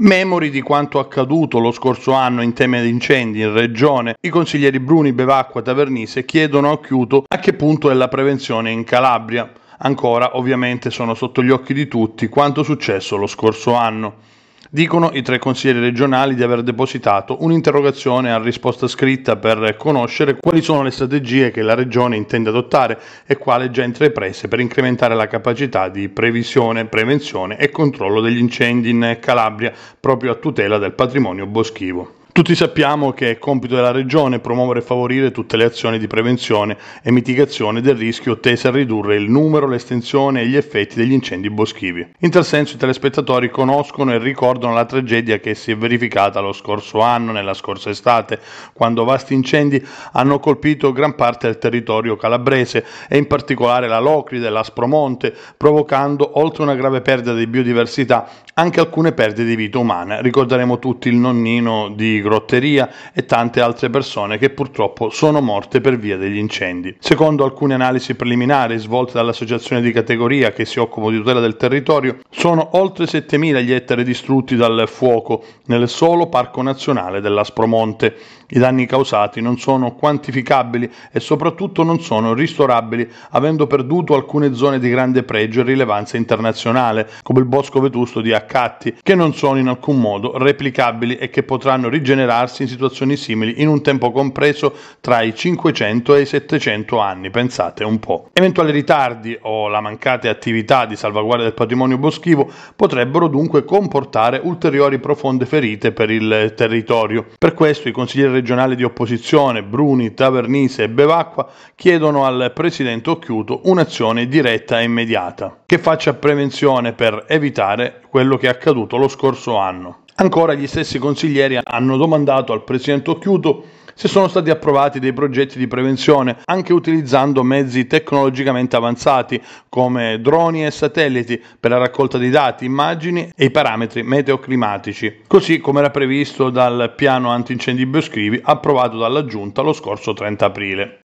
Memori di quanto accaduto lo scorso anno in tema di incendi in regione, i consiglieri Bruni, Bevacqua, Tavernise chiedono a Chiuto a che punto è la prevenzione in Calabria. Ancora, ovviamente, sono sotto gli occhi di tutti quanto successo lo scorso anno. Dicono i tre consiglieri regionali di aver depositato un'interrogazione a risposta scritta per conoscere quali sono le strategie che la Regione intende adottare e quali già intraprese per incrementare la capacità di previsione, prevenzione e controllo degli incendi in Calabria proprio a tutela del patrimonio boschivo. Tutti sappiamo che è compito della Regione promuovere e favorire tutte le azioni di prevenzione e mitigazione del rischio tese a ridurre il numero, l'estensione e gli effetti degli incendi boschivi. In tal senso i telespettatori conoscono e ricordano la tragedia che si è verificata lo scorso anno, nella scorsa estate, quando vasti incendi hanno colpito gran parte del territorio calabrese e in particolare la Locride e l'Aspromonte, provocando, oltre una grave perdita di biodiversità, anche alcune perdite di vita umana. Ricorderemo tutti il nonnino di Grotteria e tante altre persone che purtroppo sono morte per via degli incendi. Secondo alcune analisi preliminari svolte dall'associazione di categoria che si occupa di tutela del territorio, sono oltre 7.000 gli ettari distrutti dal fuoco nel solo Parco Nazionale dell'Aspromonte. I danni causati non sono quantificabili e soprattutto non sono ristorabili, avendo perduto alcune zone di grande pregio e rilevanza internazionale, come il bosco vetusto di Accatti, che non sono in alcun modo replicabili e che potranno rigenerarsi in situazioni simili in un tempo compreso tra i 500 e i 700 anni, pensate un po'. Eventuali ritardi o la mancata attività di salvaguardia del patrimonio boschivo potrebbero dunque comportare ulteriori profonde ferite per il territorio. Per questo i consiglieri regionali di opposizione, Bruni, Tavernise e Bevacqua, chiedono al presidente Occhiuto un'azione diretta e immediata, che faccia prevenzione per evitare quello che è accaduto lo scorso anno. Ancora gli stessi consiglieri hanno domandato al presidente Occhiuto se sono stati approvati dei progetti di prevenzione anche utilizzando mezzi tecnologicamente avanzati come droni e satelliti per la raccolta di dati, immagini e i parametri meteoclimatici, così come era previsto dal piano antincendi boschivi approvato dalla Giunta lo scorso 30 aprile.